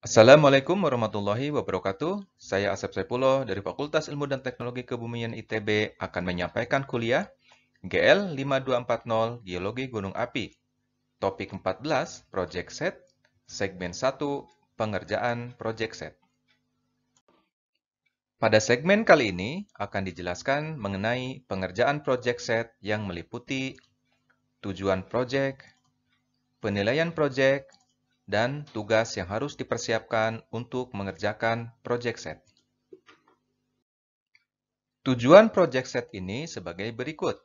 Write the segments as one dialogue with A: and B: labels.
A: Assalamualaikum warahmatullahi wabarakatuh. Saya Asep Saipullah dari Fakultas Ilmu dan Teknologi Kebumian ITB akan menyampaikan kuliah GL 5240 Geologi Gunung Api. Topik 14, Project Set, segmen 1, Pengerjaan Project Set. Pada segmen kali ini akan dijelaskan mengenai pengerjaan project set yang meliputi tujuan project, penilaian project, dan tugas yang harus dipersiapkan untuk mengerjakan project set. Tujuan project set ini sebagai berikut.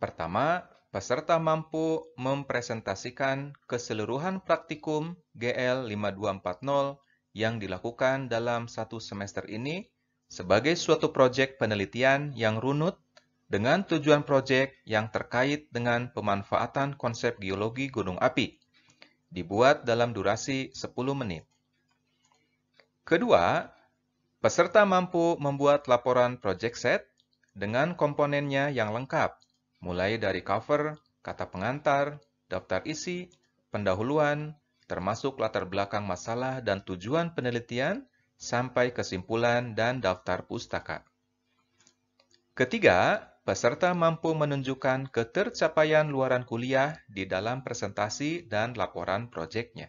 A: Pertama, peserta mampu mempresentasikan keseluruhan praktikum GL 5240 yang dilakukan dalam satu semester ini sebagai suatu proyek penelitian yang runut dengan tujuan proyek yang terkait dengan pemanfaatan konsep geologi gunung api dibuat dalam durasi 10 menit. Kedua, peserta mampu membuat laporan project set dengan komponennya yang lengkap, mulai dari cover, kata pengantar, daftar isi, pendahuluan, termasuk latar belakang masalah dan tujuan penelitian, sampai kesimpulan dan daftar pustaka. Ketiga, Peserta mampu menunjukkan ketercapaian luaran kuliah di dalam presentasi dan laporan proyeknya.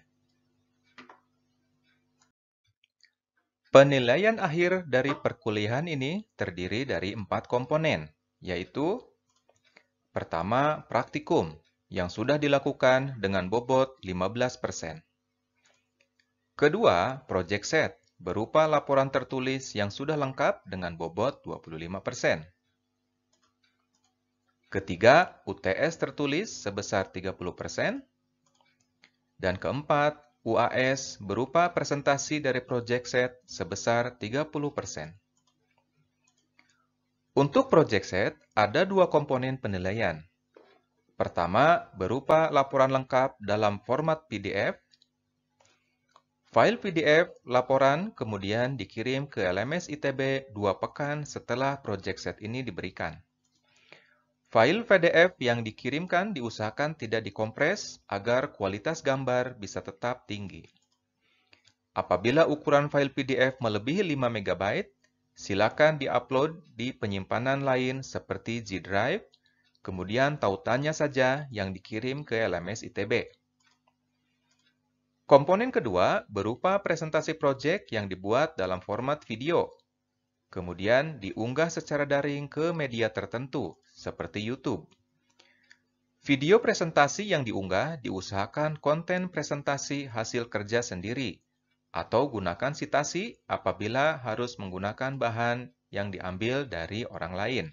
A: Penilaian akhir dari perkuliahan ini terdiri dari empat komponen, yaitu Pertama, praktikum yang sudah dilakukan dengan bobot 15%. Kedua, project set berupa laporan tertulis yang sudah lengkap dengan bobot 25%. Ketiga, UTS tertulis sebesar 30%. Dan keempat, UAS berupa presentasi dari project set sebesar 30%. Untuk project set, ada dua komponen penilaian. Pertama, berupa laporan lengkap dalam format PDF. File PDF laporan kemudian dikirim ke LMS ITB dua pekan setelah project set ini diberikan. File PDF yang dikirimkan diusahakan tidak dikompres agar kualitas gambar bisa tetap tinggi. Apabila ukuran file PDF melebihi 5 MB, silakan diupload di penyimpanan lain seperti G Drive, kemudian tautannya saja yang dikirim ke LMS ITB. Komponen kedua berupa presentasi project yang dibuat dalam format video kemudian diunggah secara daring ke media tertentu, seperti YouTube. Video presentasi yang diunggah diusahakan konten presentasi hasil kerja sendiri, atau gunakan citasi apabila harus menggunakan bahan yang diambil dari orang lain.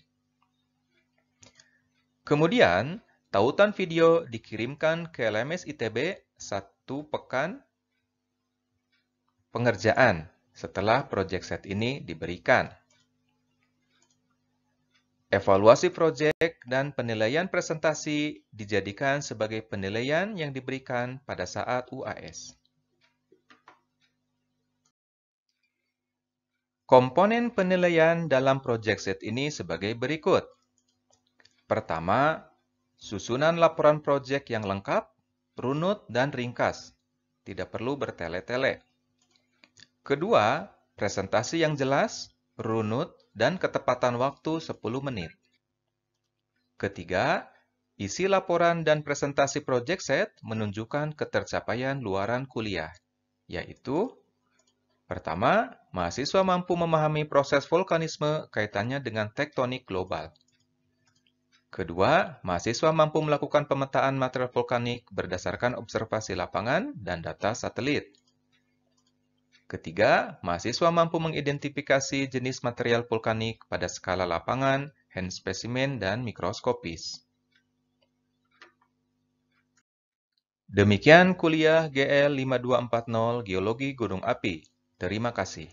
A: Kemudian, tautan video dikirimkan ke LMS ITB satu pekan pengerjaan setelah project set ini diberikan. Evaluasi proyek dan penilaian presentasi dijadikan sebagai penilaian yang diberikan pada saat UAS. Komponen penilaian dalam project set ini sebagai berikut. Pertama, susunan laporan proyek yang lengkap, runut, dan ringkas. Tidak perlu bertele-tele. Kedua, presentasi yang jelas, runut, dan ketepatan waktu 10 menit. Ketiga, isi laporan dan presentasi project set menunjukkan ketercapaian luaran kuliah, yaitu Pertama, mahasiswa mampu memahami proses vulkanisme kaitannya dengan tektonik global. Kedua, mahasiswa mampu melakukan pemetaan material vulkanik berdasarkan observasi lapangan dan data satelit. Ketiga, mahasiswa mampu mengidentifikasi jenis material vulkanik pada skala lapangan, hand specimen, dan mikroskopis. Demikian kuliah GL 5240 Geologi Gunung Api. Terima kasih.